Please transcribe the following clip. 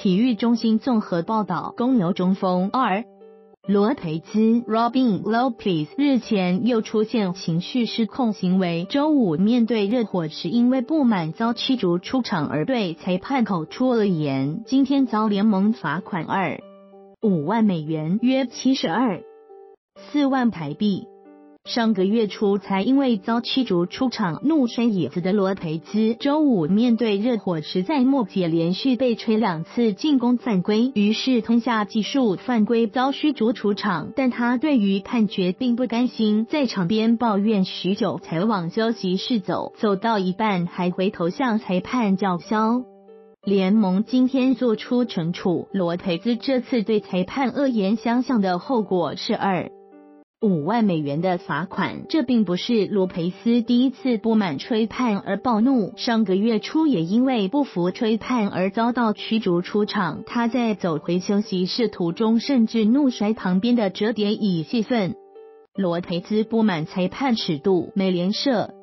体育中心综合报道，公牛中锋二罗培兹 （Robin Lopez） 日前又出现情绪失控行为。周五面对热火时，因为不满遭驱逐出场而对裁判口出了言。今天遭联盟罚款二五万美元，约七十二四万台币。上个月初才因为遭驱逐出场怒摔椅子的罗培兹，周五面对热火时在末节连续被吹两次进攻犯规，于是吞下技术犯规遭驱逐出场。但他对于判决并不甘心，在场边抱怨许久才往休息室走，走到一半还回头向裁判叫嚣。联盟今天做出惩处，罗培兹这次对裁判恶言相向的后果是二。五万美元的罚款，这并不是罗培斯第一次不满吹判而暴怒。上个月初也因为不服吹判而遭到驱逐出场。他在走回休息室途中，甚至怒摔旁边的折叠椅泄愤。罗培斯不满裁判尺度。美联社。